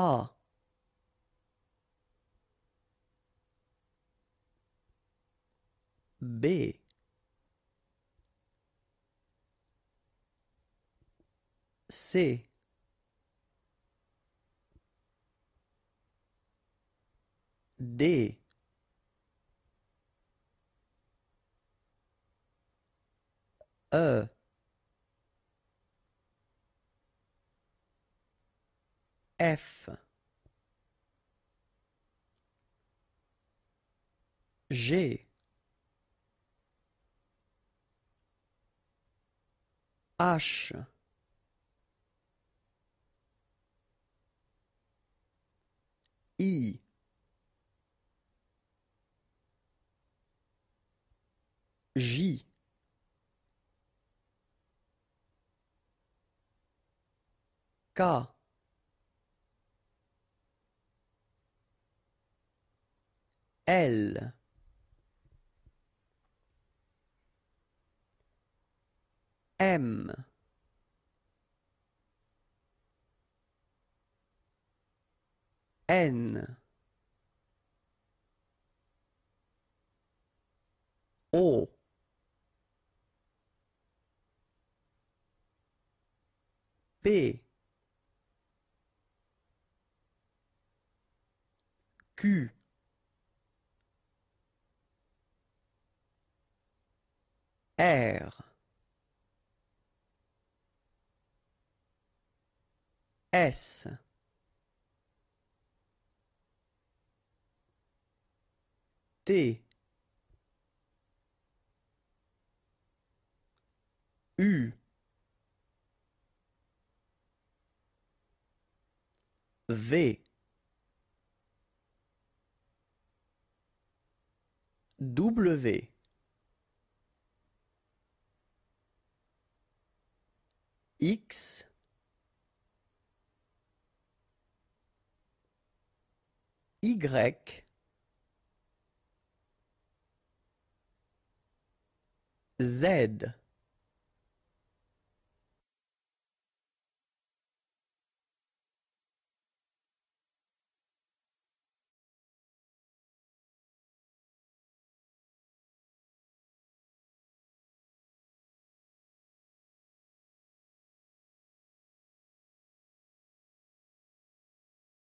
A B C D E F. G. H. I. J. K L M. N. O. P. Q R. S. T. U. V. W X Y Z